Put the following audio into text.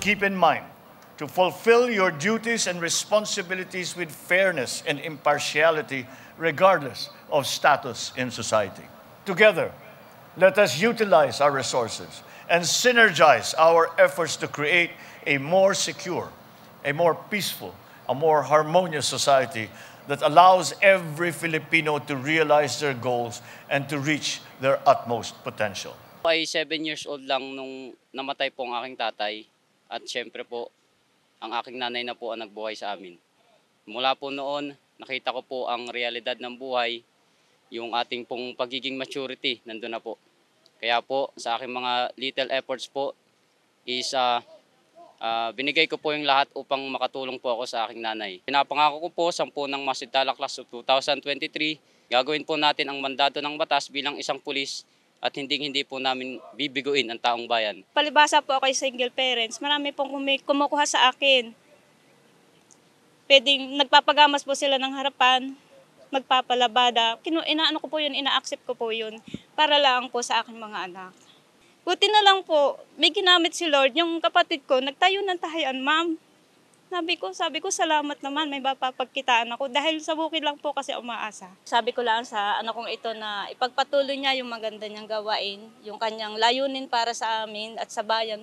keep in mind to fulfill your duties and responsibilities with fairness and impartiality, regardless of status in society. Together, let us utilize our resources and synergize our efforts to create a more secure, a more peaceful, a more harmonious society that allows every Filipino to realize their goals and to reach their utmost potential. ay 7 years old lang nung namatay po ang aking tatay at syempre po ang aking nanay na po ang nagbuhay sa amin. Mula po noon, nakita ko po ang realidad ng buhay, yung ating pong pagiging maturity, nandun na po. Kaya po, sa aking mga little efforts po, is ah, ah, binigay ko po yung lahat upang makatulong po ako sa aking nanay. Pinapangako ko po, sampu ng Masitala Class of 2023, gagawin po natin ang mandado ng batas bilang isang pulis at hindi hindi po namin bibiguin ang taong bayan. palibasa po ako single parents, marami pong kumukuha sa akin. Pwedeng nagpapagamas po sila ng harapan, magpapalabada. Kinu inaano ko po yun, ina-accept ko po yun para lang po sa aking mga anak. Buti na lang po, may ginamit si Lord. Yung kapatid ko, nagtayo ng tahayan, ma'am. Sabi ko, sabi ko, salamat naman, may mapapagkitaan ako. Dahil sa bukid lang po kasi umaasa. Sabi ko lang sa anak kong ito na ipagpatuloy niya yung maganda niyang gawain, yung kanyang layunin para sa amin at sa bayan.